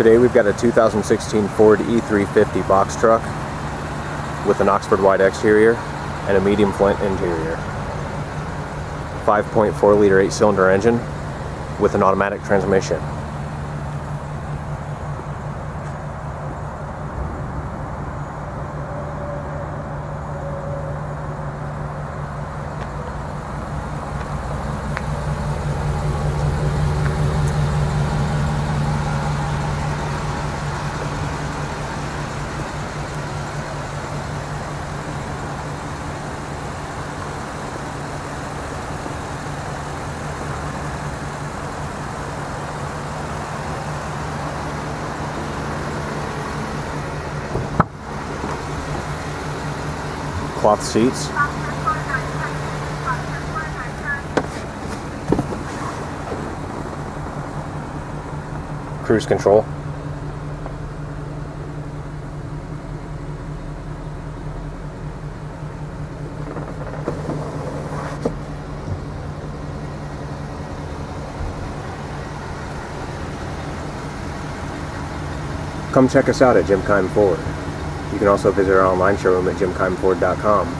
Today we've got a 2016 Ford E350 box truck with an Oxford white exterior and a medium flint interior. 5.4 liter 8 cylinder engine with an automatic transmission. Cloth seats. Cruise control. Come check us out at Jim Keim Ford. You can also visit our online showroom at jimkeimford.com.